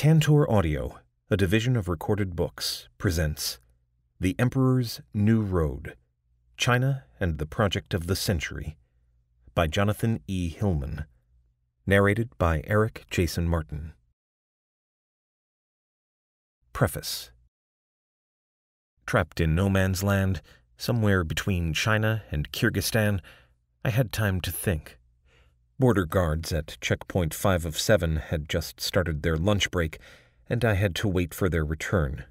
Tantor Audio, a division of recorded books, presents The Emperor's New Road China and the Project of the Century by Jonathan E. Hillman. Narrated by Eric Jason Martin. Preface Trapped in no man's land, somewhere between China and Kyrgyzstan, I had time to think. Border guards at checkpoint 5 of 7 had just started their lunch break, and I had to wait for their return.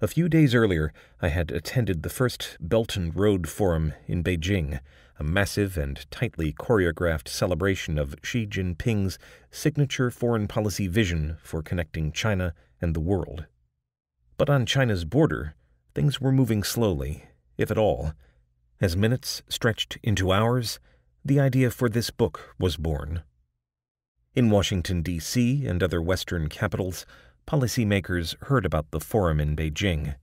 A few days earlier, I had attended the first Belt and Road Forum in Beijing, a massive and tightly choreographed celebration of Xi Jinping's signature foreign policy vision for connecting China and the world. But on China's border, things were moving slowly, if at all. As minutes stretched into hours, the idea for this book was born. In Washington, D.C., and other Western capitals, policymakers heard about the forum in Beijing.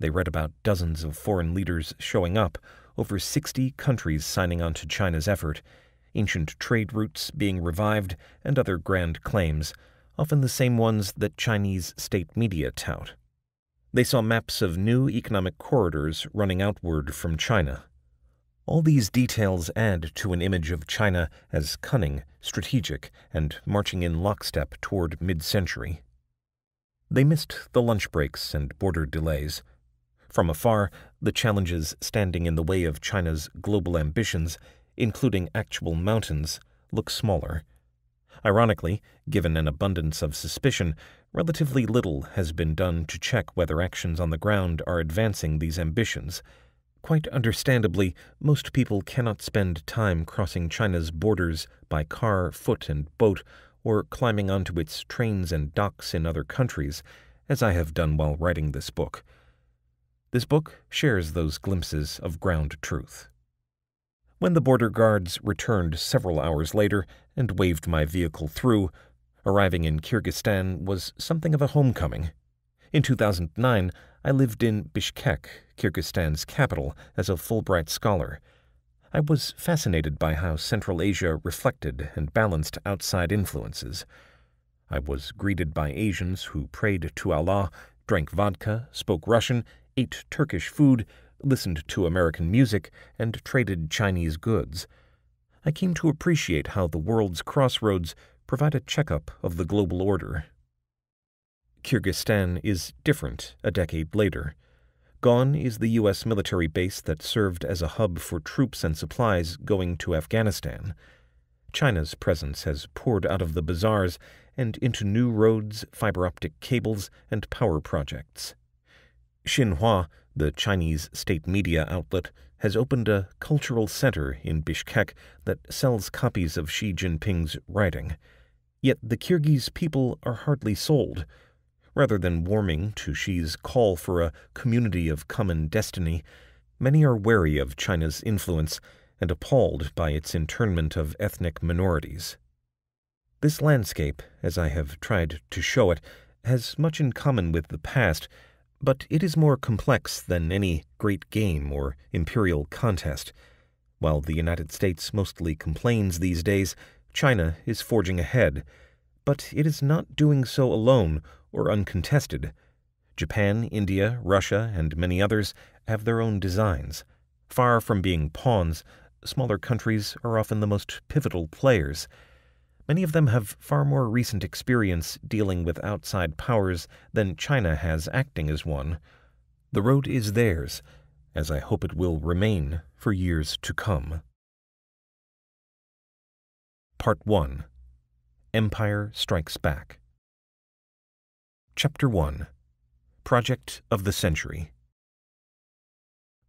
They read about dozens of foreign leaders showing up, over 60 countries signing on to China's effort, ancient trade routes being revived, and other grand claims, often the same ones that Chinese state media tout. They saw maps of new economic corridors running outward from China, all these details add to an image of China as cunning, strategic, and marching in lockstep toward mid century. They missed the lunch breaks and border delays. From afar, the challenges standing in the way of China's global ambitions, including actual mountains, look smaller. Ironically, given an abundance of suspicion, relatively little has been done to check whether actions on the ground are advancing these ambitions Quite understandably, most people cannot spend time crossing China's borders by car, foot, and boat, or climbing onto its trains and docks in other countries, as I have done while writing this book. This book shares those glimpses of ground truth. When the border guards returned several hours later and waved my vehicle through, arriving in Kyrgyzstan was something of a homecoming. In 2009, I lived in Bishkek, Kyrgyzstan's capital, as a Fulbright scholar. I was fascinated by how Central Asia reflected and balanced outside influences. I was greeted by Asians who prayed to Allah, drank vodka, spoke Russian, ate Turkish food, listened to American music, and traded Chinese goods. I came to appreciate how the world's crossroads provide a checkup of the global order. Kyrgyzstan is different a decade later. Gone is the U.S. military base that served as a hub for troops and supplies going to Afghanistan. China's presence has poured out of the bazaars and into new roads, fiber optic cables, and power projects. Xinhua, the Chinese state media outlet, has opened a cultural center in Bishkek that sells copies of Xi Jinping's writing. Yet the Kyrgyz people are hardly sold. Rather than warming to Xi's call for a community of common destiny, many are wary of China's influence and appalled by its internment of ethnic minorities. This landscape, as I have tried to show it, has much in common with the past, but it is more complex than any great game or imperial contest. While the United States mostly complains these days, China is forging ahead, but it is not doing so alone or uncontested. Japan, India, Russia, and many others have their own designs. Far from being pawns, smaller countries are often the most pivotal players. Many of them have far more recent experience dealing with outside powers than China has acting as one. The road is theirs, as I hope it will remain for years to come. Part 1 Empire Strikes Back Chapter 1 Project of the Century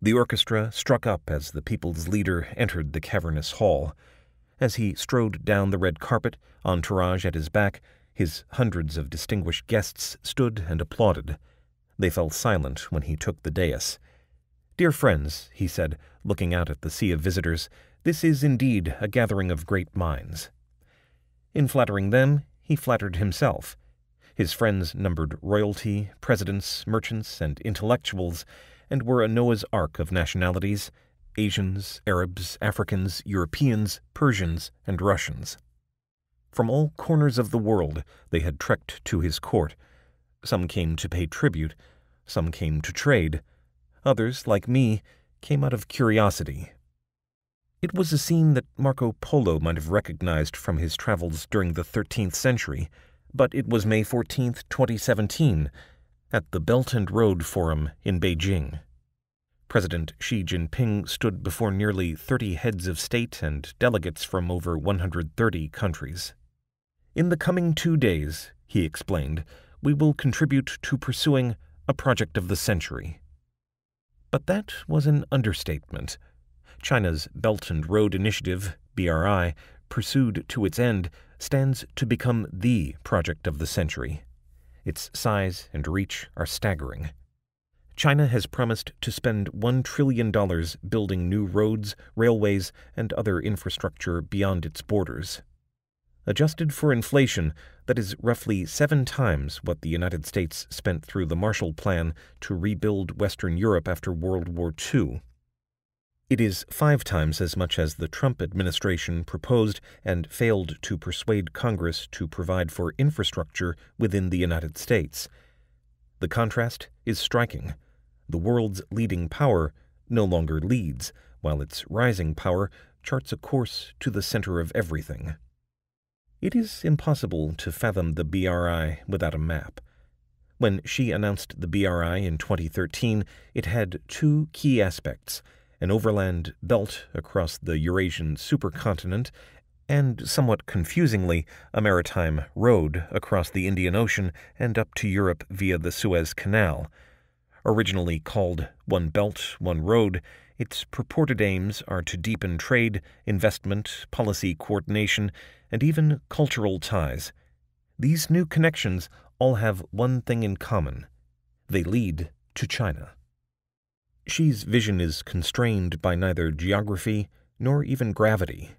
The orchestra struck up as the people's leader entered the cavernous hall. As he strode down the red carpet, entourage at his back, his hundreds of distinguished guests stood and applauded. They fell silent when he took the dais. Dear friends, he said, looking out at the sea of visitors, this is indeed a gathering of great minds. In flattering them, he flattered himself. His friends numbered royalty, presidents, merchants, and intellectuals, and were a Noah's Ark of nationalities Asians, Arabs, Africans, Europeans, Persians, and Russians. From all corners of the world they had trekked to his court. Some came to pay tribute, some came to trade, others, like me, came out of curiosity. It was a scene that Marco Polo might have recognized from his travels during the 13th century, but it was May 14, 2017, at the Belt and Road Forum in Beijing. President Xi Jinping stood before nearly 30 heads of state and delegates from over 130 countries. In the coming two days, he explained, we will contribute to pursuing a project of the century. But that was an understatement. China's Belt and Road Initiative, BRI, pursued to its end, stands to become the project of the century. Its size and reach are staggering. China has promised to spend $1 trillion building new roads, railways, and other infrastructure beyond its borders. Adjusted for inflation, that is roughly seven times what the United States spent through the Marshall Plan to rebuild Western Europe after World War II. It is five times as much as the Trump administration proposed and failed to persuade Congress to provide for infrastructure within the United States. The contrast is striking. The world's leading power no longer leads, while its rising power charts a course to the center of everything. It is impossible to fathom the BRI without a map. When Xi announced the BRI in 2013, it had two key aspects an overland belt across the Eurasian supercontinent, and somewhat confusingly, a maritime road across the Indian Ocean and up to Europe via the Suez Canal. Originally called One Belt, One Road, its purported aims are to deepen trade, investment, policy coordination, and even cultural ties. These new connections all have one thing in common they lead to China. Xi's vision is constrained by neither geography nor even gravity.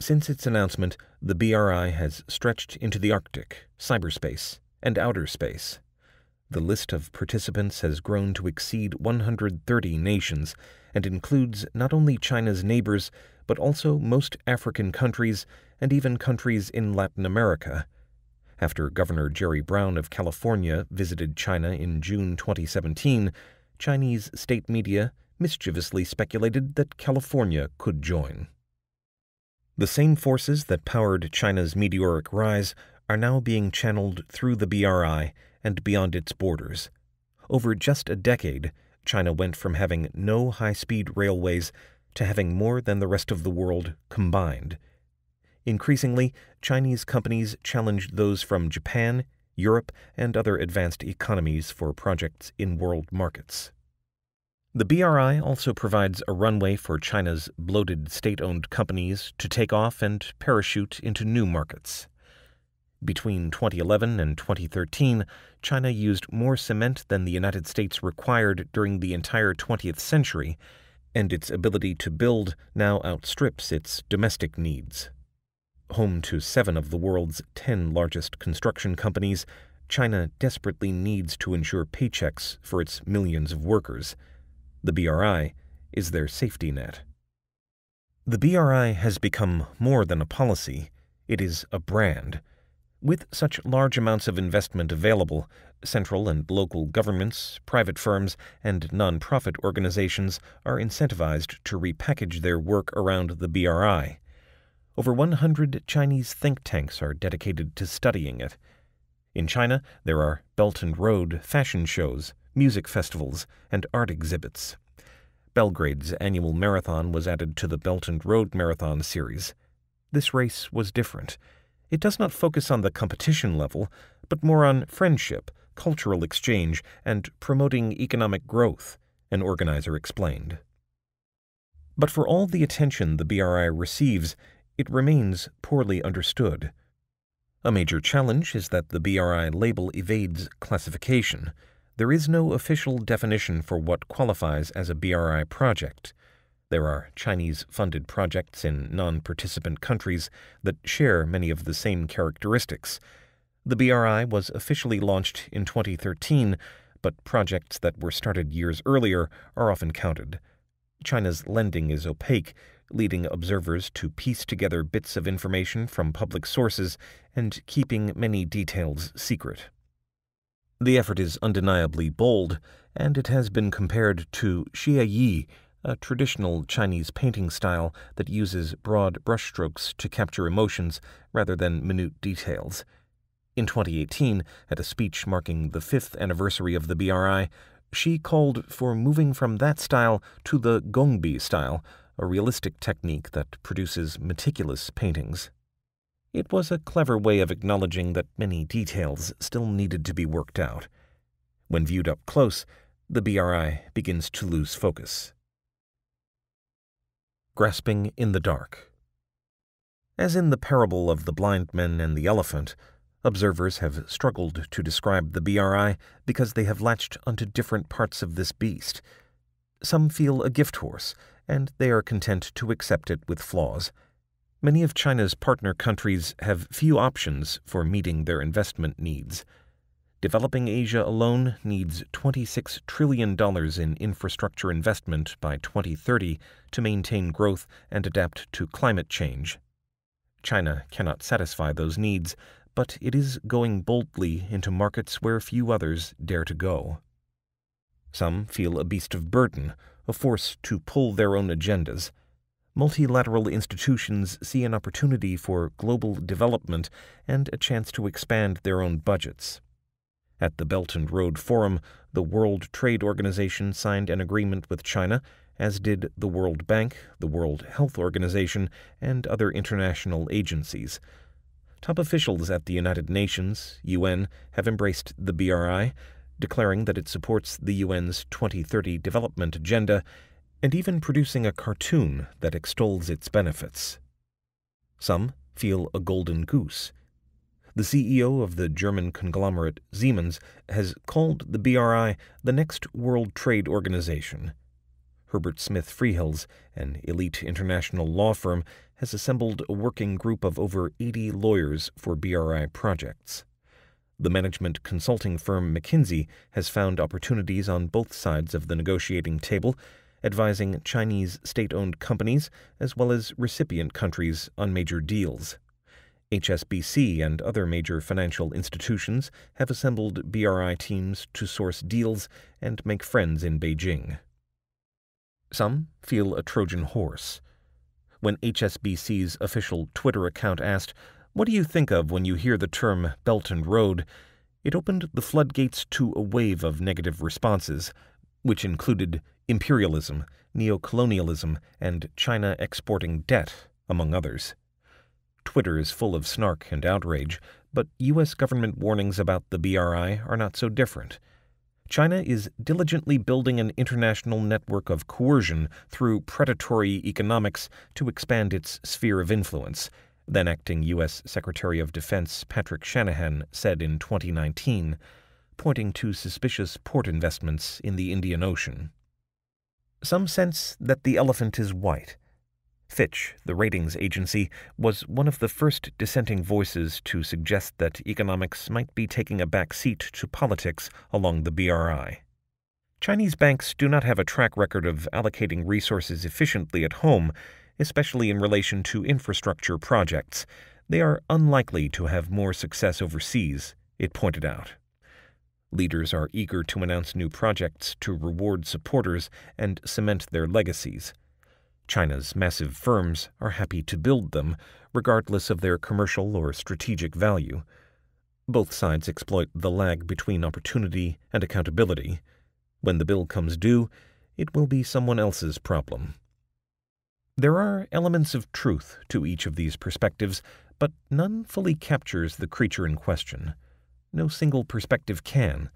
Since its announcement, the BRI has stretched into the Arctic, cyberspace, and outer space. The list of participants has grown to exceed 130 nations and includes not only China's neighbors, but also most African countries and even countries in Latin America. After Governor Jerry Brown of California visited China in June 2017, Chinese state media mischievously speculated that California could join. The same forces that powered China's meteoric rise are now being channeled through the BRI and beyond its borders. Over just a decade, China went from having no high speed railways to having more than the rest of the world combined. Increasingly, Chinese companies challenged those from Japan, Europe, and other advanced economies for projects in world markets. The BRI also provides a runway for China's bloated state owned companies to take off and parachute into new markets. Between 2011 and 2013, China used more cement than the United States required during the entire 20th century, and its ability to build now outstrips its domestic needs. Home to seven of the world's ten largest construction companies, China desperately needs to ensure paychecks for its millions of workers. The BRI is their safety net. The BRI has become more than a policy, it is a brand. With such large amounts of investment available, central and local governments, private firms, and nonprofit organizations are incentivized to repackage their work around the BRI. Over 100 Chinese think tanks are dedicated to studying it. In China, there are Belt and Road fashion shows, music festivals, and art exhibits. Belgrade's annual marathon was added to the Belt and Road Marathon series. This race was different. It does not focus on the competition level, but more on friendship, cultural exchange, and promoting economic growth, an organizer explained. But for all the attention the BRI receives, it remains poorly understood. A major challenge is that the BRI label evades classification. There is no official definition for what qualifies as a BRI project. There are Chinese funded projects in non participant countries that share many of the same characteristics. The BRI was officially launched in 2013, but projects that were started years earlier are often counted. China's lending is opaque, leading observers to piece together bits of information from public sources and keeping many details secret. The effort is undeniably bold, and it has been compared to xie yi, a traditional Chinese painting style that uses broad brushstrokes to capture emotions rather than minute details. In 2018, at a speech marking the fifth anniversary of the BRI, Xi called for moving from that style to the Gongbi style, a realistic technique that produces meticulous paintings. It was a clever way of acknowledging that many details still needed to be worked out. When viewed up close, the BRI begins to lose focus. Grasping in the Dark As in the parable of the blind men and the elephant, observers have struggled to describe the BRI because they have latched onto different parts of this beast. Some feel a gift horse, and they are content to accept it with flaws. Many of China's partner countries have few options for meeting their investment needs. Developing Asia alone needs $26 trillion in infrastructure investment by 2030 to maintain growth and adapt to climate change. China cannot satisfy those needs, but it is going boldly into markets where few others dare to go. Some feel a beast of burden, a force to pull their own agendas. Multilateral institutions see an opportunity for global development and a chance to expand their own budgets. At the Belt and Road Forum, the World Trade Organization signed an agreement with China, as did the World Bank, the World Health Organization, and other international agencies. Top officials at the United Nations, UN, have embraced the BRI, declaring that it supports the UN's 2030 development agenda and even producing a cartoon that extols its benefits. Some feel a golden goose the CEO of the German conglomerate Siemens has called the BRI the next World Trade Organization. Herbert Smith Freehills, an elite international law firm, has assembled a working group of over 80 lawyers for BRI projects. The management consulting firm McKinsey has found opportunities on both sides of the negotiating table, advising Chinese state owned companies as well as recipient countries on major deals. HSBC and other major financial institutions have assembled BRI teams to source deals and make friends in Beijing. Some feel a Trojan horse. When HSBC's official Twitter account asked, What do you think of when you hear the term Belt and Road? it opened the floodgates to a wave of negative responses, which included imperialism, neocolonialism, and China exporting debt, among others. Twitter is full of snark and outrage, but U.S. government warnings about the BRI are not so different. China is diligently building an international network of coercion through predatory economics to expand its sphere of influence, then acting U.S. Secretary of Defense Patrick Shanahan said in 2019, pointing to suspicious port investments in the Indian Ocean. Some sense that the elephant is white Fitch, the ratings agency, was one of the first dissenting voices to suggest that economics might be taking a back seat to politics along the BRI. Chinese banks do not have a track record of allocating resources efficiently at home, especially in relation to infrastructure projects. They are unlikely to have more success overseas, it pointed out. Leaders are eager to announce new projects to reward supporters and cement their legacies. China's massive firms are happy to build them, regardless of their commercial or strategic value. Both sides exploit the lag between opportunity and accountability. When the bill comes due, it will be someone else's problem. There are elements of truth to each of these perspectives, but none fully captures the creature in question. No single perspective can.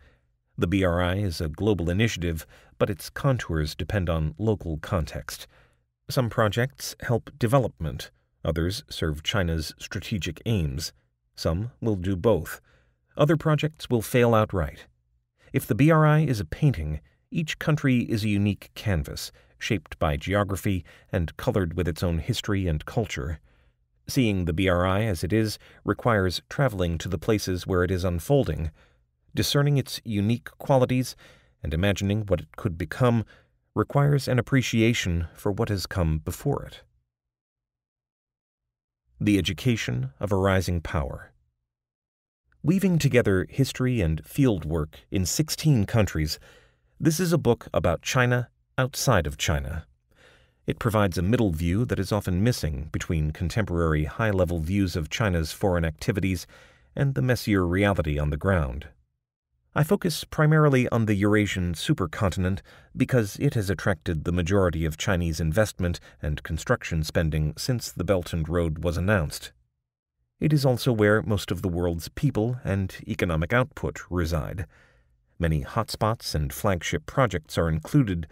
The BRI is a global initiative, but its contours depend on local context. Some projects help development, others serve China's strategic aims. Some will do both. Other projects will fail outright. If the BRI is a painting, each country is a unique canvas, shaped by geography and colored with its own history and culture. Seeing the BRI as it is requires traveling to the places where it is unfolding, discerning its unique qualities, and imagining what it could become requires an appreciation for what has come before it. The Education of a Rising Power. Weaving together history and field work in 16 countries, this is a book about China outside of China. It provides a middle view that is often missing between contemporary high level views of China's foreign activities and the messier reality on the ground. I focus primarily on the Eurasian supercontinent because it has attracted the majority of Chinese investment and construction spending since the Belt and Road was announced. It is also where most of the world's people and economic output reside. Many hotspots and flagship projects are included,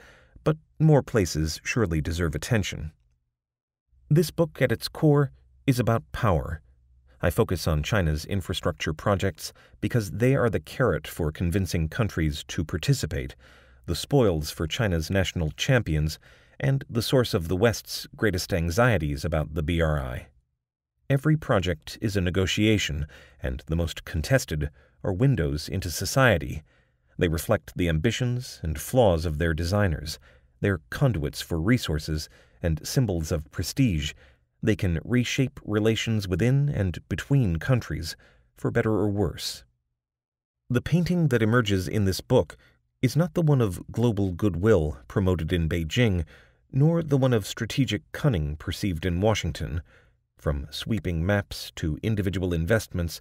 more places surely deserve attention. This book, at its core, is about power. I focus on China's infrastructure projects because they are the carrot for convincing countries to participate, the spoils for China's national champions, and the source of the West's greatest anxieties about the BRI. Every project is a negotiation, and the most contested are windows into society. They reflect the ambitions and flaws of their designers. They're conduits for resources and symbols of prestige. They can reshape relations within and between countries, for better or worse. The painting that emerges in this book is not the one of global goodwill promoted in Beijing, nor the one of strategic cunning perceived in Washington. From sweeping maps to individual investments,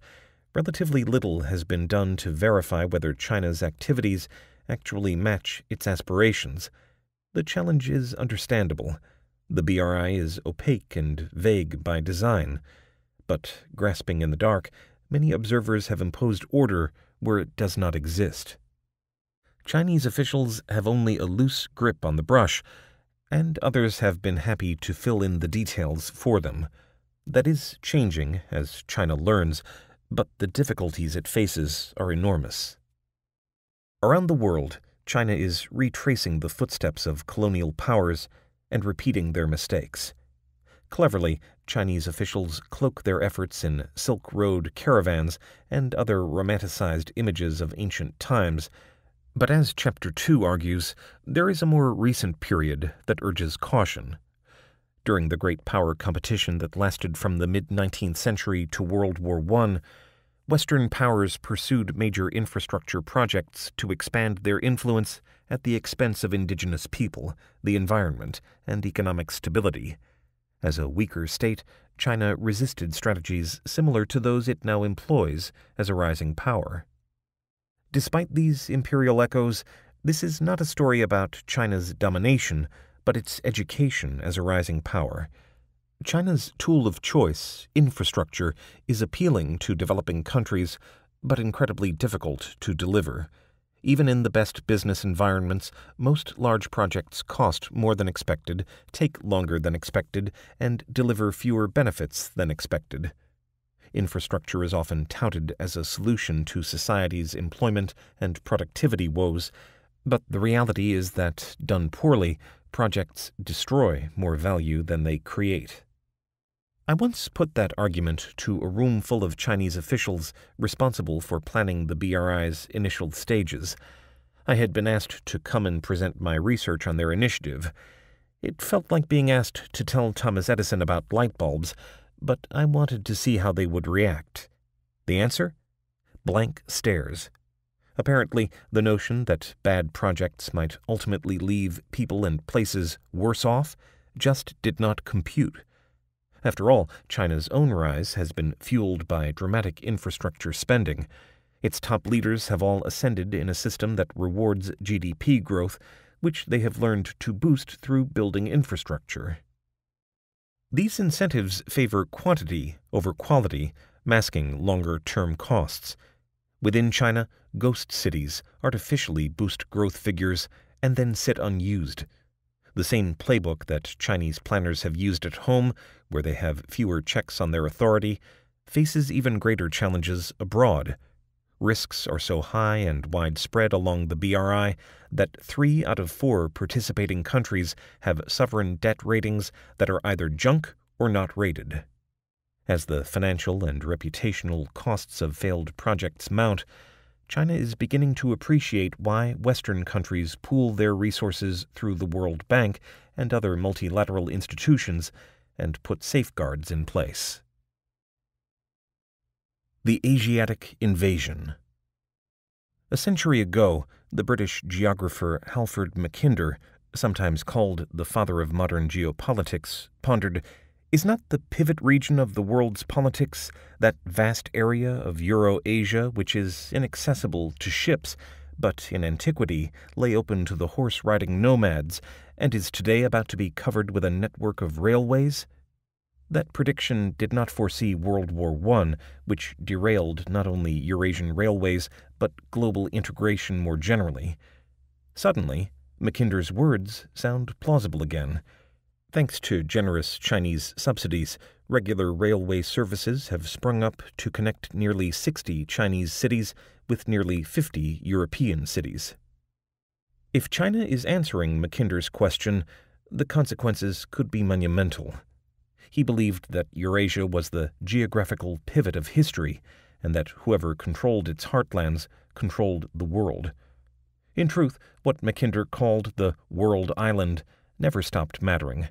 relatively little has been done to verify whether China's activities actually match its aspirations. The challenge is understandable. The BRI is opaque and vague by design. But, grasping in the dark, many observers have imposed order where it does not exist. Chinese officials have only a loose grip on the brush, and others have been happy to fill in the details for them. That is changing as China learns, but the difficulties it faces are enormous. Around the world, China is retracing the footsteps of colonial powers and repeating their mistakes. Cleverly, Chinese officials cloak their efforts in Silk Road caravans and other romanticized images of ancient times. But as Chapter 2 argues, there is a more recent period that urges caution. During the great power competition that lasted from the mid 19th century to World War I, Western powers pursued major infrastructure projects to expand their influence at the expense of indigenous people, the environment, and economic stability. As a weaker state, China resisted strategies similar to those it now employs as a rising power. Despite these imperial echoes, this is not a story about China's domination, but its education as a rising power. China's tool of choice, infrastructure, is appealing to developing countries, but incredibly difficult to deliver. Even in the best business environments, most large projects cost more than expected, take longer than expected, and deliver fewer benefits than expected. Infrastructure is often touted as a solution to society's employment and productivity woes, but the reality is that, done poorly, projects destroy more value than they create. I once put that argument to a room full of Chinese officials responsible for planning the BRI's initial stages. I had been asked to come and present my research on their initiative. It felt like being asked to tell Thomas Edison about light bulbs, but I wanted to see how they would react. The answer? Blank stares. Apparently, the notion that bad projects might ultimately leave people and places worse off just did not compute. After all, China's own rise has been fueled by dramatic infrastructure spending. Its top leaders have all ascended in a system that rewards GDP growth, which they have learned to boost through building infrastructure. These incentives favor quantity over quality, masking longer term costs. Within China, ghost cities artificially boost growth figures and then sit unused. The same playbook that Chinese planners have used at home, where they have fewer checks on their authority, faces even greater challenges abroad. Risks are so high and widespread along the BRI that three out of four participating countries have sovereign debt ratings that are either junk or not rated. As the financial and reputational costs of failed projects mount, China is beginning to appreciate why Western countries pool their resources through the World Bank and other multilateral institutions and put safeguards in place. The Asiatic Invasion. A century ago, the British geographer Halford Mackinder, sometimes called the father of modern geopolitics, pondered Is not the pivot region of the world's politics that vast area of Euro-Asia which is inaccessible to ships, but in antiquity lay open to the horse-riding nomads, and is today about to be covered with a network of railways? That prediction did not foresee World War I, which derailed not only Eurasian railways, but global integration more generally. Suddenly, Mackinder's words sound plausible again. Thanks to generous Chinese subsidies, regular railway services have sprung up to connect nearly 60 Chinese cities with nearly 50 European cities. If China is answering Mackinder's question, the consequences could be monumental. He believed that Eurasia was the geographical pivot of history, and that whoever controlled its heartlands controlled the world. In truth, what Mackinder called the world island never stopped mattering.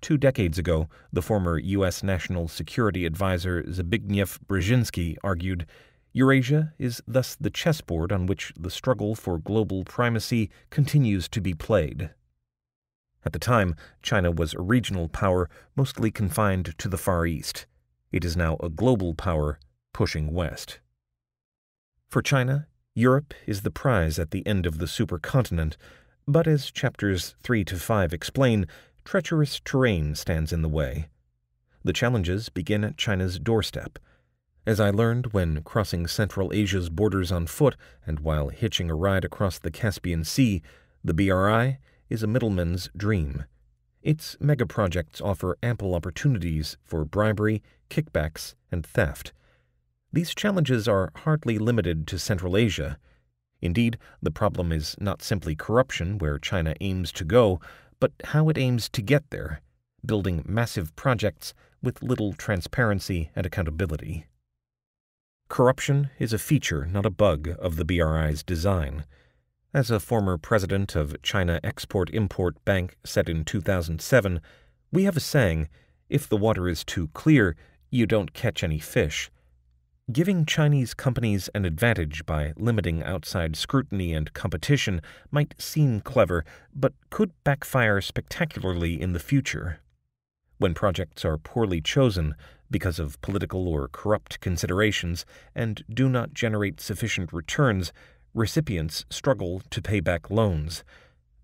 Two decades ago, the former U.S. National Security Advisor Zbigniew Brzezinski argued Eurasia is thus the chessboard on which the struggle for global primacy continues to be played. At the time, China was a regional power mostly confined to the Far East. It is now a global power pushing west. For China, Europe is the prize at the end of the supercontinent, but as chapters 3 to 5 explain, treacherous terrain stands in the way. The challenges begin at China's doorstep. As I learned when crossing Central Asia's borders on foot and while hitching a ride across the Caspian Sea, the BRI is a middleman's dream. Its megaprojects offer ample opportunities for bribery, kickbacks, and theft. These challenges are hardly limited to Central Asia. Indeed, the problem is not simply corruption where China aims to go, but how it aims to get there, building massive projects with little transparency and accountability. Corruption is a feature, not a bug, of the BRI's design. As a former president of China Export Import Bank said in 2007, we have a saying if the water is too clear, you don't catch any fish. Giving Chinese companies an advantage by limiting outside scrutiny and competition might seem clever, but could backfire spectacularly in the future. When projects are poorly chosen because of political or corrupt considerations and do not generate sufficient returns, recipients struggle to pay back loans.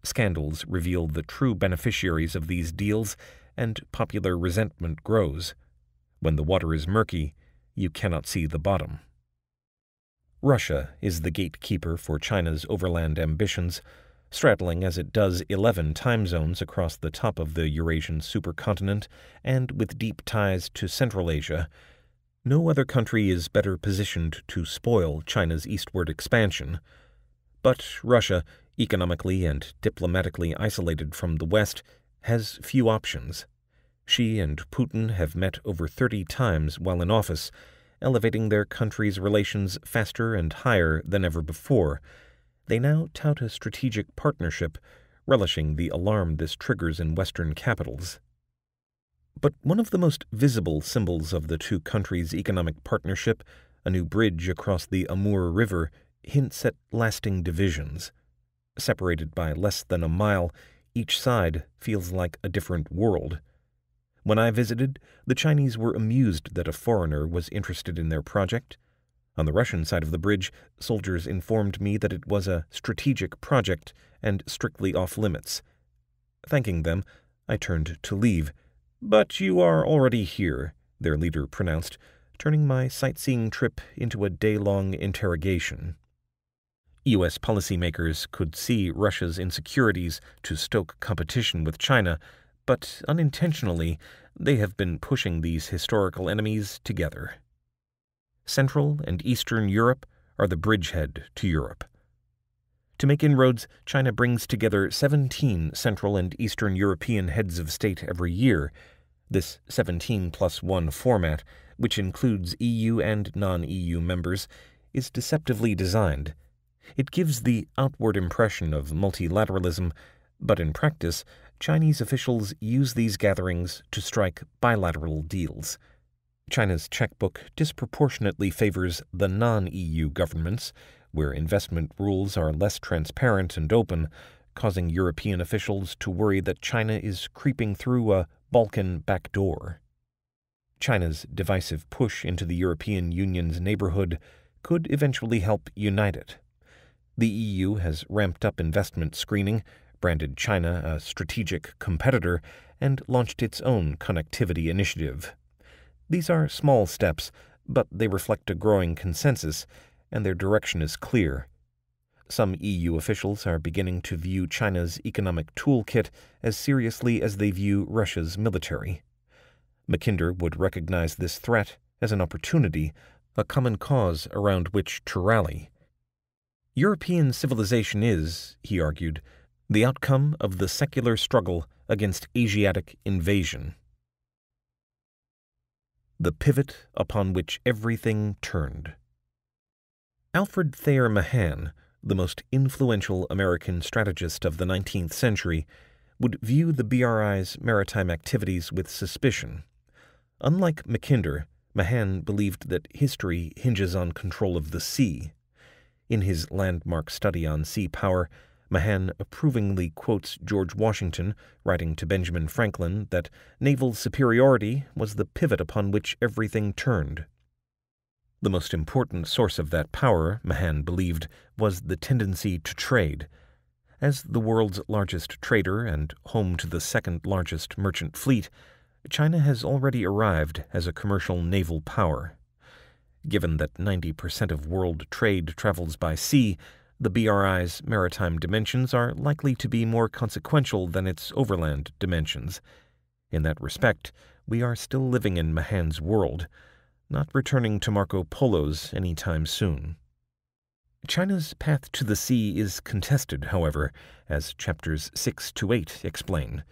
Scandals reveal the true beneficiaries of these deals, and popular resentment grows. When the water is murky, you cannot see the bottom. Russia is the gatekeeper for China's overland ambitions, straddling as it does 11 time zones across the top of the Eurasian supercontinent and with deep ties to Central Asia no other country is better positioned to spoil China's eastward expansion. But Russia, economically and diplomatically isolated from the West, has few options. Xi and Putin have met over 30 times while in office, elevating their countries' relations faster and higher than ever before. They now tout a strategic partnership, relishing the alarm this triggers in Western capitals. But one of the most visible symbols of the two countries' economic partnership, a new bridge across the Amur River, hints at lasting divisions. Separated by less than a mile, each side feels like a different world. When I visited, the Chinese were amused that a foreigner was interested in their project. On the Russian side of the bridge, soldiers informed me that it was a strategic project and strictly off limits. Thanking them, I turned to leave but you are already here, their leader pronounced, turning my sightseeing trip into a day long interrogation. U.S. policymakers could see Russia's insecurities to stoke competition with China, but unintentionally, they have been pushing these historical enemies together. Central and Eastern Europe are the bridgehead to Europe. To make inroads, China brings together 17 Central and Eastern European heads of state every year this 17 plus 1 format, which includes EU and non EU members, is deceptively designed. It gives the outward impression of multilateralism, but in practice, Chinese officials use these gatherings to strike bilateral deals. China's checkbook disproportionately favors the non EU governments, where investment rules are less transparent and open, causing European officials to worry that China is creeping through a Balkan back door. China's divisive push into the European Union's neighborhood could eventually help unite it. The EU has ramped up investment screening, branded China a strategic competitor, and launched its own connectivity initiative. These are small steps, but they reflect a growing consensus, and their direction is clear. Some EU officials are beginning to view China's economic toolkit as seriously as they view Russia's military. Mackinder would recognize this threat as an opportunity, a common cause around which to rally. European civilization is, he argued, the outcome of the secular struggle against Asiatic invasion. The pivot upon which everything turned. Alfred Thayer Mahan, the most influential American strategist of the 19th century, would view the BRI's maritime activities with suspicion. Unlike Mackinder, Mahan believed that history hinges on control of the sea. In his landmark study on sea power, Mahan approvingly quotes George Washington, writing to Benjamin Franklin that naval superiority was the pivot upon which everything turned. The most important source of that power, Mahan believed, was the tendency to trade. As the world's largest trader and home to the second largest merchant fleet, China has already arrived as a commercial naval power. Given that 90% of world trade travels by sea, the BRI's maritime dimensions are likely to be more consequential than its overland dimensions. In that respect, we are still living in Mahan's world, not returning to Marco Polo's any time soon. China's path to the sea is contested, however, as chapters 6 to 8 explain.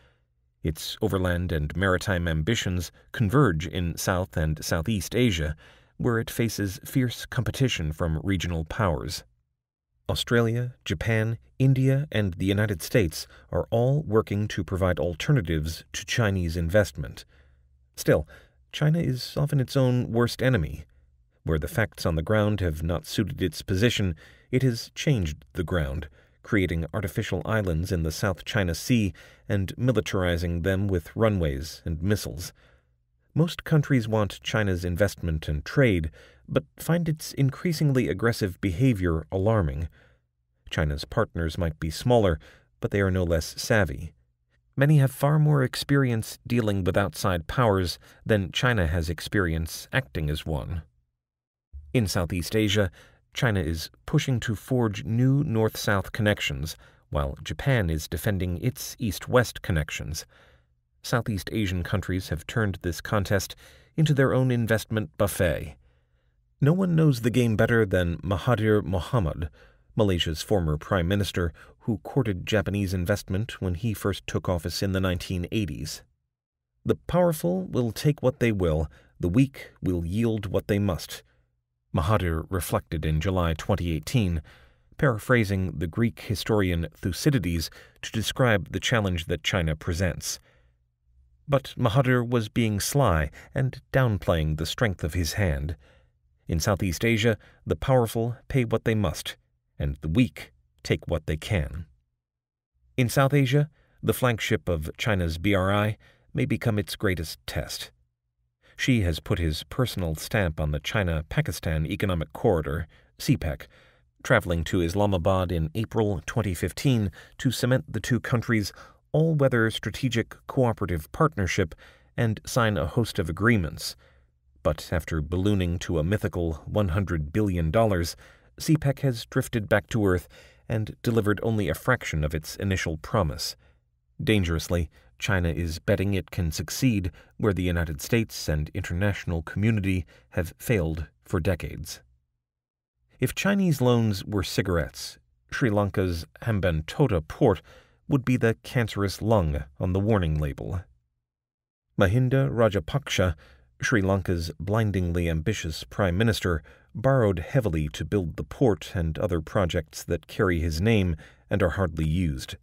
Its overland and maritime ambitions converge in South and Southeast Asia, where it faces fierce competition from regional powers. Australia, Japan, India, and the United States are all working to provide alternatives to Chinese investment. Still, China is often its own worst enemy. Where the facts on the ground have not suited its position, it has changed the ground creating artificial islands in the South China Sea and militarizing them with runways and missiles. Most countries want China's investment and trade, but find its increasingly aggressive behavior alarming. China's partners might be smaller, but they are no less savvy. Many have far more experience dealing with outside powers than China has experience acting as one. In Southeast Asia, China is pushing to forge new north south connections, while Japan is defending its east west connections. Southeast Asian countries have turned this contest into their own investment buffet. No one knows the game better than Mahathir Mohamad, Malaysia's former prime minister, who courted Japanese investment when he first took office in the 1980s. The powerful will take what they will, the weak will yield what they must. Mahathir reflected in July 2018, paraphrasing the Greek historian Thucydides to describe the challenge that China presents. But Mahathir was being sly and downplaying the strength of his hand. In Southeast Asia, the powerful pay what they must, and the weak take what they can. In South Asia, the flagship of China's BRI may become its greatest test. Xi has put his personal stamp on the China Pakistan Economic Corridor, CPEC, traveling to Islamabad in April 2015 to cement the two countries' all weather strategic cooperative partnership and sign a host of agreements. But after ballooning to a mythical $100 billion, CPEC has drifted back to Earth and delivered only a fraction of its initial promise. Dangerously, China is betting it can succeed where the United States and international community have failed for decades. If Chinese loans were cigarettes, Sri Lanka's Hambantota port would be the cancerous lung on the warning label. Mahinda Rajapaksa, Sri Lanka's blindingly ambitious prime minister, borrowed heavily to build the port and other projects that carry his name and are hardly used.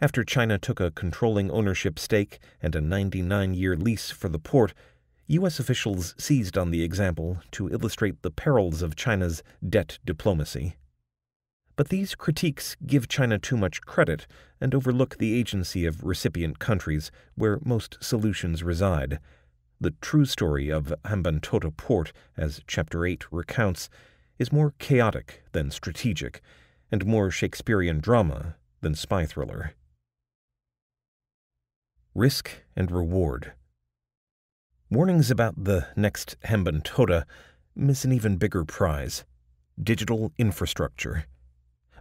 After China took a controlling ownership stake and a 99 year lease for the port, U.S. officials seized on the example to illustrate the perils of China's debt diplomacy. But these critiques give China too much credit and overlook the agency of recipient countries where most solutions reside. The true story of Hambantota Port, as Chapter 8 recounts, is more chaotic than strategic, and more Shakespearean drama than spy thriller. Risk and Reward Warnings about the next Hambantota miss an even bigger prize digital infrastructure.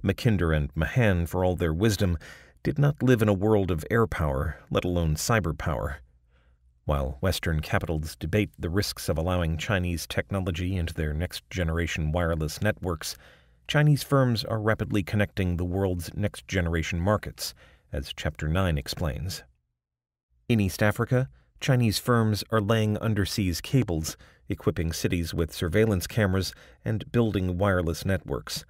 Mackinder and Mahan, for all their wisdom, did not live in a world of air power, let alone cyber power. While Western capitals debate the risks of allowing Chinese technology into their next generation wireless networks, Chinese firms are rapidly connecting the world's next generation markets, as Chapter 9 explains. In East Africa, Chinese firms are laying underseas cables, equipping cities with surveillance cameras, and building wireless networks.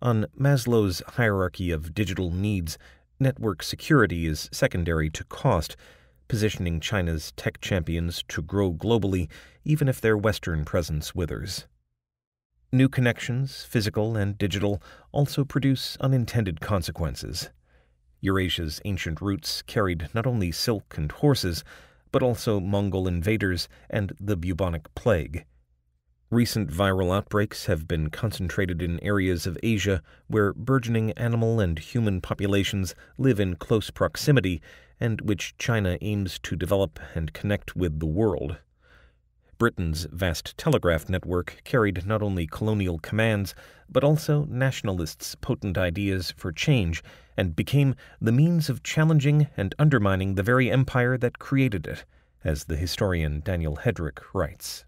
On Maslow's hierarchy of digital needs, network security is secondary to cost, positioning China's tech champions to grow globally even if their Western presence withers. New connections, physical and digital, also produce unintended consequences. Eurasia's ancient roots carried not only silk and horses, but also Mongol invaders and the bubonic plague. Recent viral outbreaks have been concentrated in areas of Asia where burgeoning animal and human populations live in close proximity and which China aims to develop and connect with the world. Britain's vast telegraph network carried not only colonial commands, but also nationalists' potent ideas for change, and became the means of challenging and undermining the very empire that created it, as the historian Daniel Headrick writes.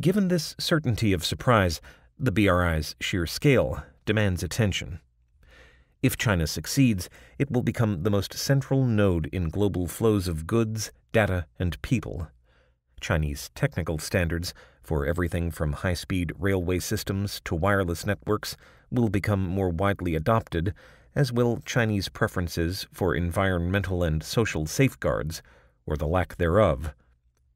Given this certainty of surprise, the BRI's sheer scale demands attention. If China succeeds, it will become the most central node in global flows of goods, data, and people. Chinese technical standards for everything from high speed railway systems to wireless networks will become more widely adopted, as will Chinese preferences for environmental and social safeguards, or the lack thereof.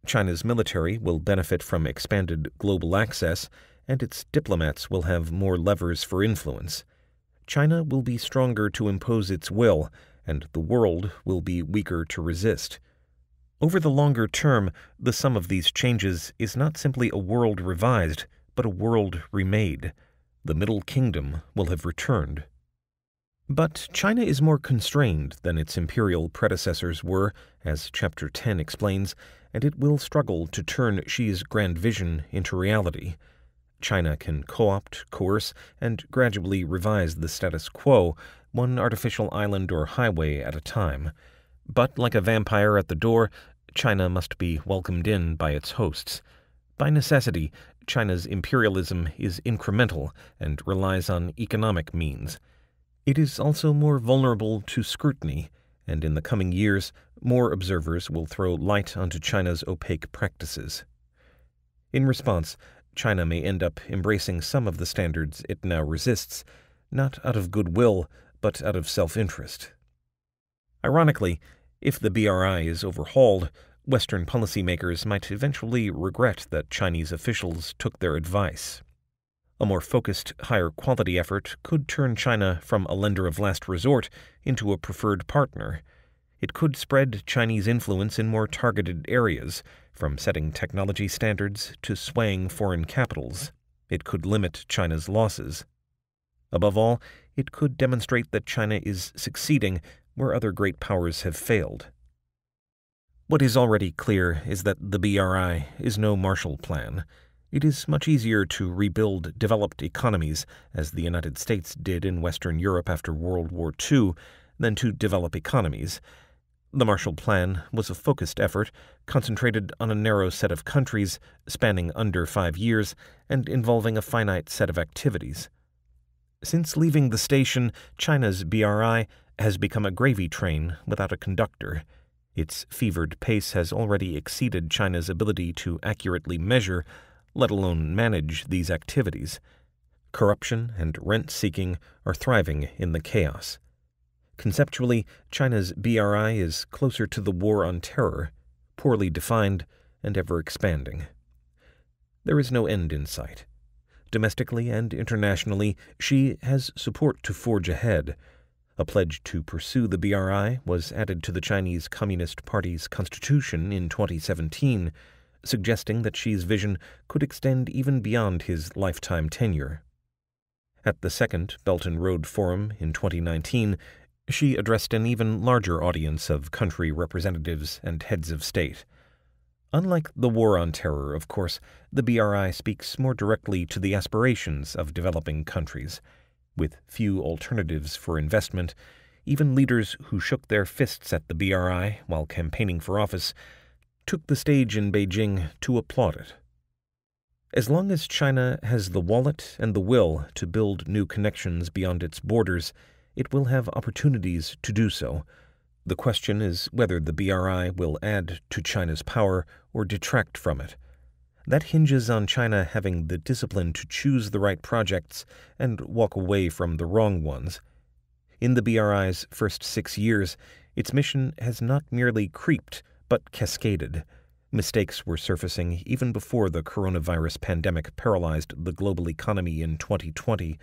China's military will benefit from expanded global access, and its diplomats will have more levers for influence. China will be stronger to impose its will, and the world will be weaker to resist. Over the longer term, the sum of these changes is not simply a world revised, but a world remade. The Middle Kingdom will have returned. But China is more constrained than its imperial predecessors were, as Chapter 10 explains, and it will struggle to turn Xi's grand vision into reality. China can co opt, coerce, and gradually revise the status quo, one artificial island or highway at a time. But like a vampire at the door, China must be welcomed in by its hosts. By necessity, China's imperialism is incremental and relies on economic means. It is also more vulnerable to scrutiny, and in the coming years, more observers will throw light onto China's opaque practices. In response, China may end up embracing some of the standards it now resists, not out of goodwill, but out of self interest. Ironically, if the BRI is overhauled, Western policymakers might eventually regret that Chinese officials took their advice. A more focused, higher quality effort could turn China from a lender of last resort into a preferred partner. It could spread Chinese influence in more targeted areas, from setting technology standards to swaying foreign capitals, it could limit China's losses. Above all, it could demonstrate that China is succeeding where other great powers have failed. What is already clear is that the BRI is no Marshall Plan. It is much easier to rebuild developed economies, as the United States did in Western Europe after World War II, than to develop economies. The Marshall Plan was a focused effort, concentrated on a narrow set of countries, spanning under five years, and involving a finite set of activities. Since leaving the station, China's BRI has become a gravy train without a conductor. Its fevered pace has already exceeded China's ability to accurately measure, let alone manage, these activities. Corruption and rent seeking are thriving in the chaos. Conceptually, China's BRI is closer to the war on terror, poorly defined, and ever expanding. There is no end in sight. Domestically and internationally, Xi has support to forge ahead. A pledge to pursue the BRI was added to the Chinese Communist Party's constitution in 2017, suggesting that Xi's vision could extend even beyond his lifetime tenure. At the second Belt and Road Forum in 2019, Xi addressed an even larger audience of country representatives and heads of state. Unlike the War on Terror, of course, the BRI speaks more directly to the aspirations of developing countries. With few alternatives for investment, even leaders who shook their fists at the BRI while campaigning for office took the stage in Beijing to applaud it. As long as China has the wallet and the will to build new connections beyond its borders, it will have opportunities to do so the question is whether the BRI will add to China's power or detract from it. That hinges on China having the discipline to choose the right projects and walk away from the wrong ones. In the BRI's first six years, its mission has not merely creeped, but cascaded. Mistakes were surfacing even before the coronavirus pandemic paralyzed the global economy in 2020,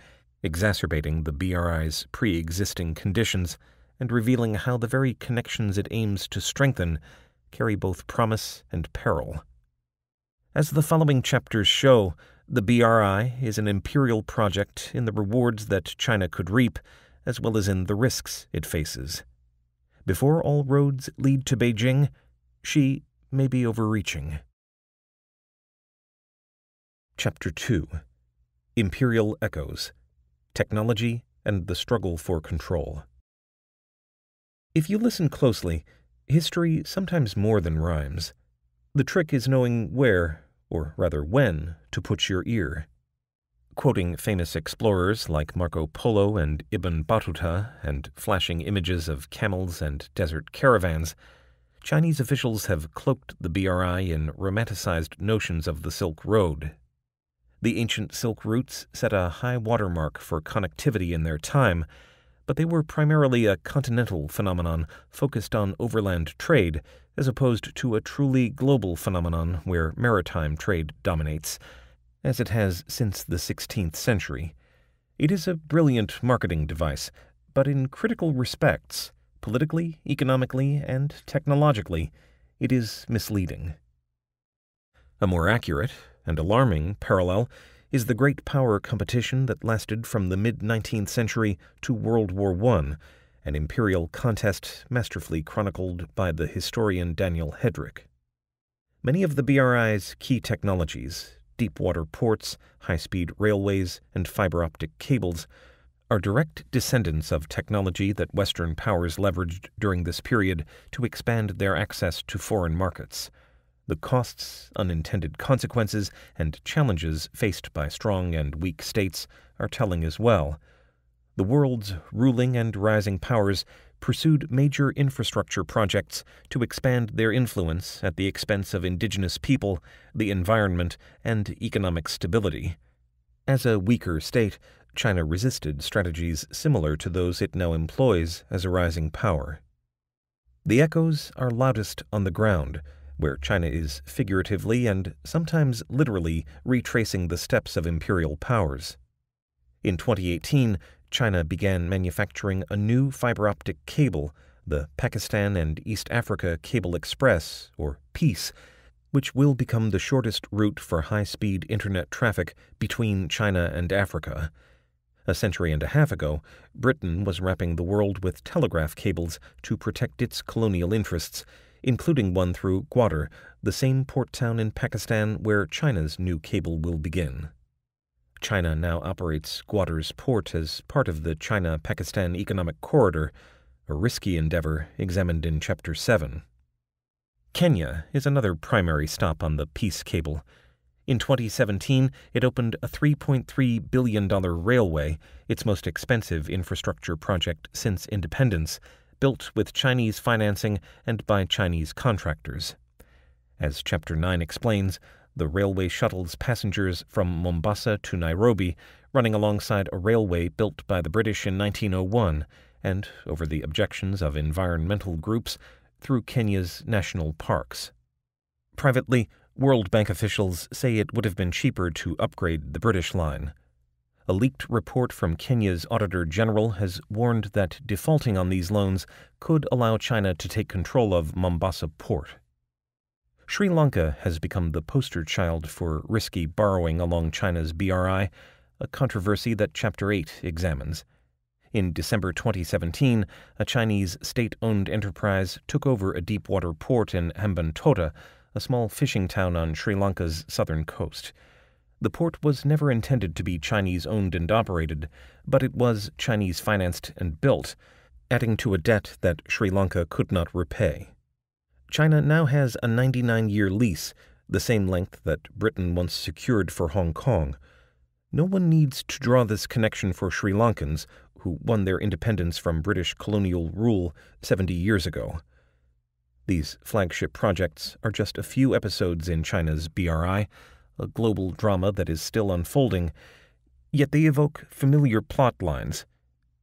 exacerbating the BRI's pre existing conditions and revealing how the very connections it aims to strengthen carry both promise and peril. As the following chapters show, the BRI is an imperial project in the rewards that China could reap, as well as in the risks it faces. Before all roads lead to Beijing, Xi may be overreaching. Chapter 2 Imperial Echoes Technology and the Struggle for Control. If you listen closely, history sometimes more than rhymes. The trick is knowing where, or rather when, to put your ear. Quoting famous explorers like Marco Polo and Ibn Battuta and flashing images of camels and desert caravans, Chinese officials have cloaked the BRI in romanticized notions of the Silk Road. The ancient Silk routes set a high watermark for connectivity in their time, but they were primarily a continental phenomenon focused on overland trade, as opposed to a truly global phenomenon where maritime trade dominates, as it has since the 16th century. It is a brilliant marketing device, but in critical respects, politically, economically, and technologically, it is misleading. A more accurate and alarming parallel is the great power competition that lasted from the mid 19th century to World War I, an imperial contest masterfully chronicled by the historian Daniel Headrick. Many of the BRI's key technologies, deep water ports, high speed railways, and fiber optic cables, are direct descendants of technology that Western powers leveraged during this period to expand their access to foreign markets. The costs, unintended consequences, and challenges faced by strong and weak states are telling as well. The world's ruling and rising powers pursued major infrastructure projects to expand their influence at the expense of indigenous people, the environment, and economic stability. As a weaker state, China resisted strategies similar to those it now employs as a rising power. The echoes are loudest on the ground where China is figuratively and sometimes literally retracing the steps of imperial powers. In 2018, China began manufacturing a new fiber optic cable, the Pakistan and East Africa Cable Express, or PEACE, which will become the shortest route for high speed internet traffic between China and Africa. A century and a half ago, Britain was wrapping the world with telegraph cables to protect its colonial interests including one through Gwadar, the same port town in Pakistan where China's new cable will begin. China now operates Gwadar's port as part of the China Pakistan Economic Corridor, a risky endeavor examined in Chapter 7. Kenya is another primary stop on the peace cable. In 2017, it opened a $3.3 billion railway, its most expensive infrastructure project since independence, built with Chinese financing and by Chinese contractors. As Chapter 9 explains, the railway shuttles passengers from Mombasa to Nairobi, running alongside a railway built by the British in 1901 and, over the objections of environmental groups, through Kenya's national parks. Privately, World Bank officials say it would have been cheaper to upgrade the British line. A leaked report from Kenya's Auditor General has warned that defaulting on these loans could allow China to take control of Mombasa port. Sri Lanka has become the poster child for risky borrowing along China's BRI, a controversy that Chapter 8 examines. In December 2017, a Chinese state owned enterprise took over a deep-water port in Hambantota, a small fishing town on Sri Lanka's southern coast. The port was never intended to be Chinese owned and operated, but it was Chinese financed and built, adding to a debt that Sri Lanka could not repay. China now has a 99 year lease, the same length that Britain once secured for Hong Kong. No one needs to draw this connection for Sri Lankans, who won their independence from British colonial rule 70 years ago. These flagship projects are just a few episodes in China's BRI a global drama that is still unfolding, yet they evoke familiar plot lines.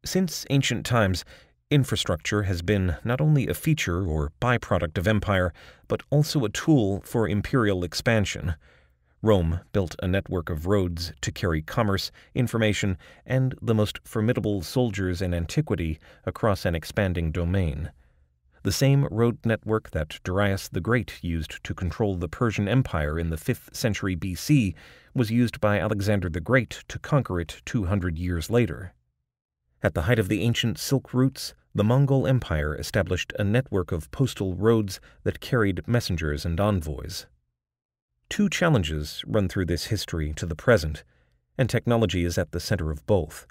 Since ancient times, infrastructure has been not only a feature or byproduct of empire, but also a tool for imperial expansion. Rome built a network of roads to carry commerce, information, and the most formidable soldiers in antiquity across an expanding domain the same road network that Darius the Great used to control the Persian Empire in the 5th century BC was used by Alexander the Great to conquer it 200 years later. At the height of the ancient Silk routes, the Mongol Empire established a network of postal roads that carried messengers and envoys. Two challenges run through this history to the present, and technology is at the center of both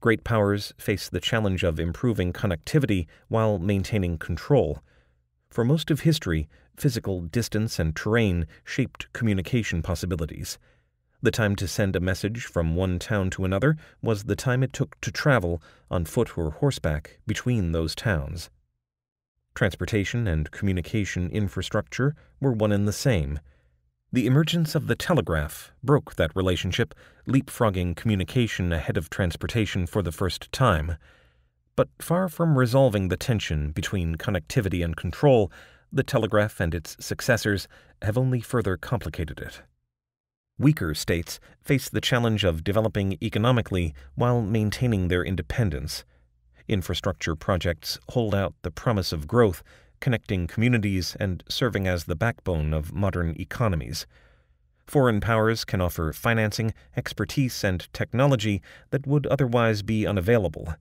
great powers face the challenge of improving connectivity while maintaining control. For most of history, physical distance and terrain shaped communication possibilities. The time to send a message from one town to another was the time it took to travel, on foot or horseback, between those towns. Transportation and communication infrastructure were one and the same. The emergence of the telegraph broke that relationship, leapfrogging communication ahead of transportation for the first time. But far from resolving the tension between connectivity and control, the telegraph and its successors have only further complicated it. Weaker states face the challenge of developing economically while maintaining their independence. Infrastructure projects hold out the promise of growth connecting communities and serving as the backbone of modern economies. Foreign powers can offer financing, expertise, and technology that would otherwise be unavailable.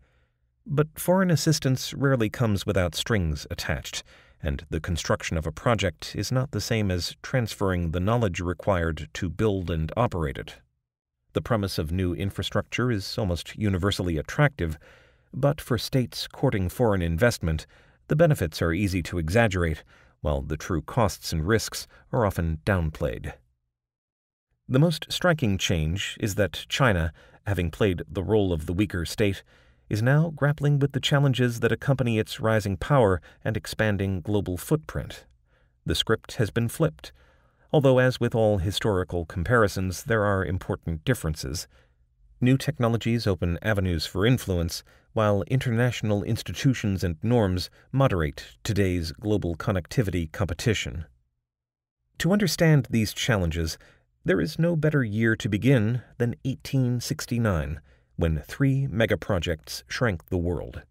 But foreign assistance rarely comes without strings attached, and the construction of a project is not the same as transferring the knowledge required to build and operate it. The promise of new infrastructure is almost universally attractive, but for states courting foreign investment, the benefits are easy to exaggerate, while the true costs and risks are often downplayed. The most striking change is that China, having played the role of the weaker state, is now grappling with the challenges that accompany its rising power and expanding global footprint. The script has been flipped, although, as with all historical comparisons, there are important differences. New technologies open avenues for influence, while international institutions and norms moderate today's global connectivity competition. To understand these challenges, there is no better year to begin than 1869, when three megaprojects shrank the world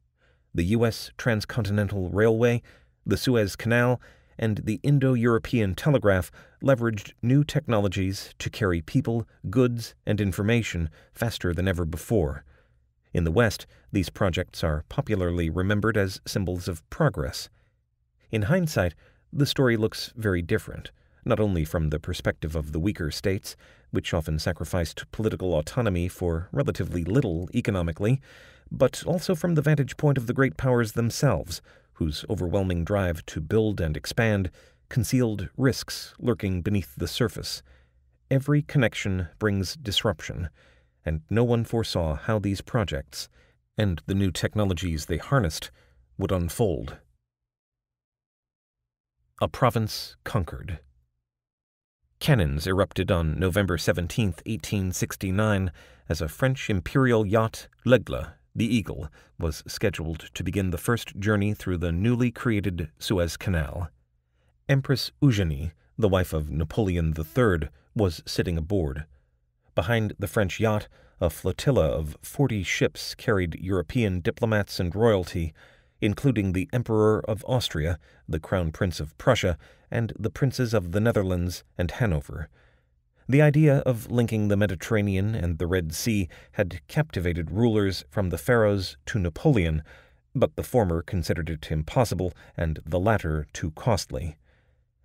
the U.S. Transcontinental Railway, the Suez Canal, and the Indo European Telegraph leveraged new technologies to carry people, goods, and information faster than ever before. In the West, these projects are popularly remembered as symbols of progress. In hindsight, the story looks very different, not only from the perspective of the weaker states, which often sacrificed political autonomy for relatively little economically, but also from the vantage point of the great powers themselves, whose overwhelming drive to build and expand concealed risks lurking beneath the surface. Every connection brings disruption and no one foresaw how these projects, and the new technologies they harnessed, would unfold. A province conquered. Cannons erupted on November 17, 1869, as a French imperial yacht, L'Aigle, the Eagle, was scheduled to begin the first journey through the newly created Suez Canal. Empress Eugenie, the wife of Napoleon III, was sitting aboard. Behind the French yacht, a flotilla of forty ships carried European diplomats and royalty, including the Emperor of Austria, the Crown Prince of Prussia, and the Princes of the Netherlands and Hanover. The idea of linking the Mediterranean and the Red Sea had captivated rulers from the Pharaohs to Napoleon, but the former considered it impossible and the latter too costly.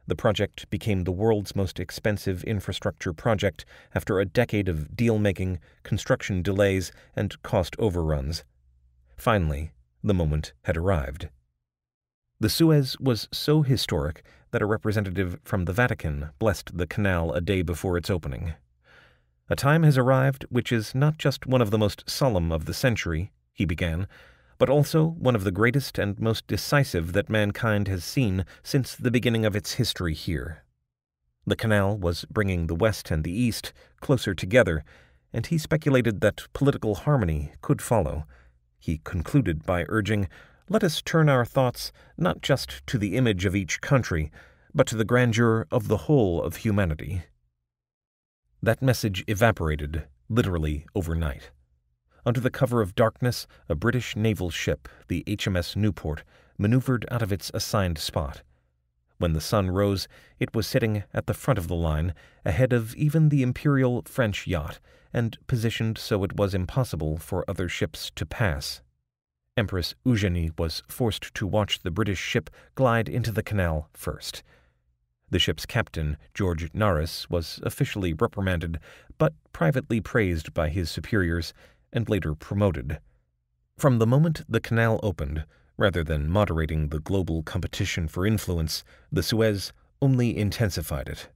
The project became the world's most expensive infrastructure project after a decade of deal making, construction delays, and cost overruns. Finally, the moment had arrived. The Suez was so historic that a representative from the Vatican blessed the canal a day before its opening. A time has arrived which is not just one of the most solemn of the century, he began, but also one of the greatest and most decisive that mankind has seen since the beginning of its history here. The canal was bringing the West and the East closer together, and he speculated that political harmony could follow. He concluded by urging, Let us turn our thoughts not just to the image of each country, but to the grandeur of the whole of humanity. That message evaporated, literally overnight. Under the cover of darkness, a British naval ship, the HMS Newport, maneuvered out of its assigned spot. When the sun rose, it was sitting at the front of the line, ahead of even the Imperial French yacht, and positioned so it was impossible for other ships to pass. Empress Eugenie was forced to watch the British ship glide into the canal first. The ship's captain, George Nares, was officially reprimanded, but privately praised by his superiors and later promoted. From the moment the canal opened, rather than moderating the global competition for influence, the Suez only intensified it.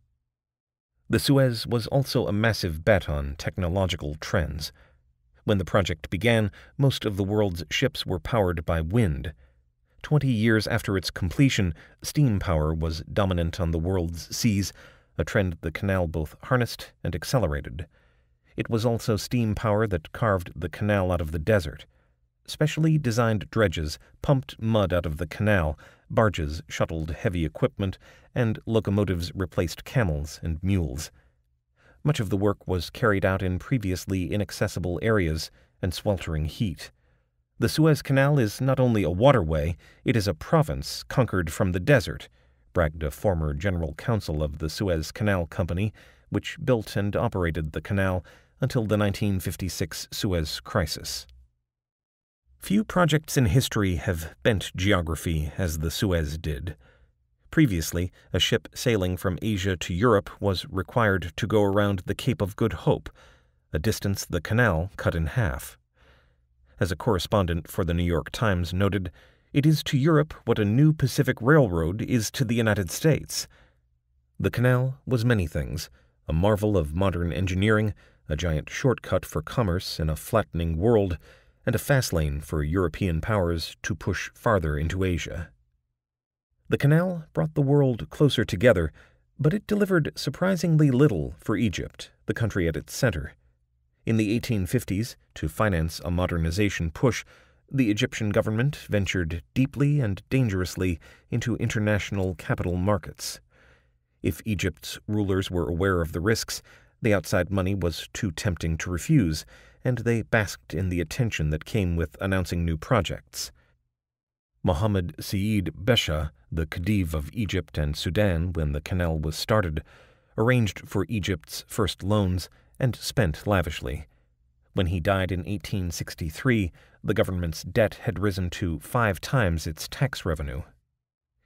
The Suez was also a massive bet on technological trends. When the project began, most of the world's ships were powered by wind. Twenty years after its completion, steam power was dominant on the world's seas, a trend the canal both harnessed and accelerated. It was also steam power that carved the canal out of the desert. Specially designed dredges pumped mud out of the canal, barges shuttled heavy equipment, and locomotives replaced camels and mules. Much of the work was carried out in previously inaccessible areas and sweltering heat. The Suez Canal is not only a waterway, it is a province conquered from the desert, bragged a former general counsel of the Suez Canal Company, which built and operated the canal until the 1956 Suez Crisis. Few projects in history have bent geography as the Suez did. Previously, a ship sailing from Asia to Europe was required to go around the Cape of Good Hope, a distance the canal cut in half. As a correspondent for the New York Times noted, it is to Europe what a new Pacific Railroad is to the United States. The canal was many things a marvel of modern engineering, a giant shortcut for commerce in a flattening world, and a fast lane for European powers to push farther into Asia. The canal brought the world closer together, but it delivered surprisingly little for Egypt, the country at its center. In the 1850s, to finance a modernization push, the Egyptian government ventured deeply and dangerously into international capital markets. If Egypt's rulers were aware of the risks, the outside money was too tempting to refuse, and they basked in the attention that came with announcing new projects. Mohammed Said Pasha, the Khedive of Egypt and Sudan when the canal was started, arranged for Egypt's first loans and spent lavishly. When he died in 1863, the government's debt had risen to five times its tax revenue.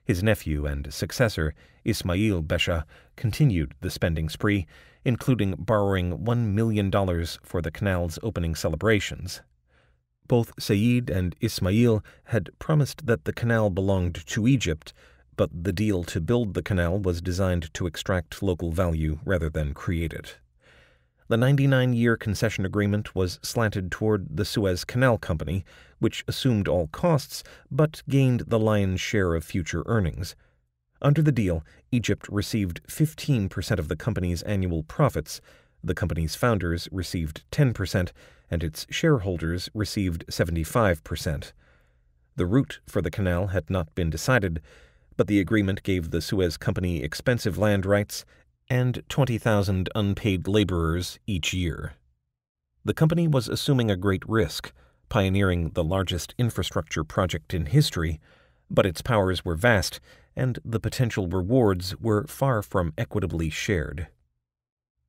His nephew and successor, Ismail Pasha, continued the spending spree, including borrowing $1 million for the canal's opening celebrations. Both Said and Ismail had promised that the canal belonged to Egypt, but the deal to build the canal was designed to extract local value rather than create it. The 99 year concession agreement was slanted toward the Suez Canal Company, which assumed all costs but gained the lion's share of future earnings. Under the deal, Egypt received 15% of the company's annual profits, the company's founders received 10%, and its shareholders received 75%. The route for the canal had not been decided, but the agreement gave the Suez Company expensive land rights and 20,000 unpaid laborers each year. The company was assuming a great risk, pioneering the largest infrastructure project in history, but its powers were vast and the potential rewards were far from equitably shared.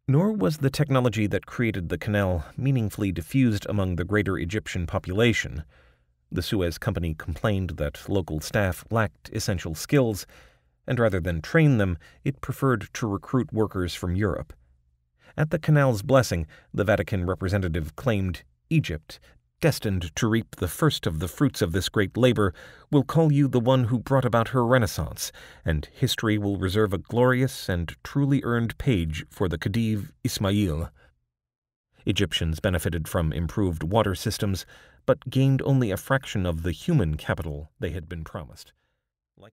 Nor was the technology that created the canal meaningfully diffused among the greater Egyptian population. The Suez Company complained that local staff lacked essential skills, and rather than train them, it preferred to recruit workers from Europe. At the canal's blessing, the Vatican representative claimed Egypt destined to reap the first of the fruits of this great labor, will call you the one who brought about her renaissance, and history will reserve a glorious and truly earned page for the Khedive Ismail. Egyptians benefited from improved water systems, but gained only a fraction of the human capital they had been promised. Like